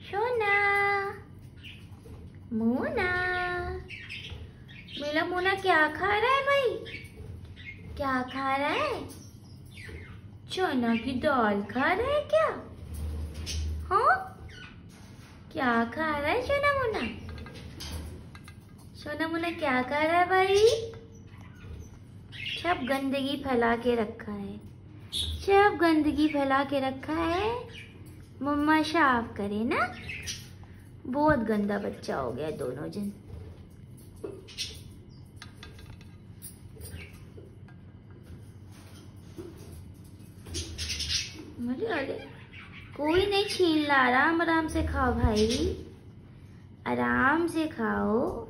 सोना मोना। मेरा मोना, क्या खा रहा है भाई? क्या खा रहा है? चना की दाल खा रहा है क्या? हाँ? क्या खा रहा है सोना मोना? सोना मोना, क्या खा रहा है भाई? सब गंदगी फैला के रखा है। सब गंदगी फैला के रखा है। मम्मा साफ़ करे ना? बहुत गंदा बच्चा हो गया दोनों जन। अरे अरे कोई नहीं छीन ला, आराम आराम से खाओ भाई। आराम से खाओ।